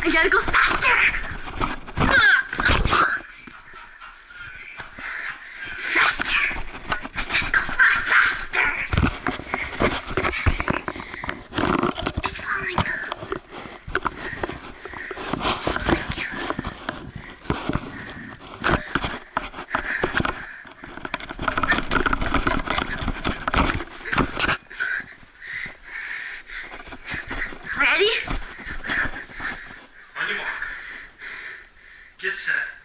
I gotta go faster. Faster. I gotta go faster. It's. It's. Ready? Get set.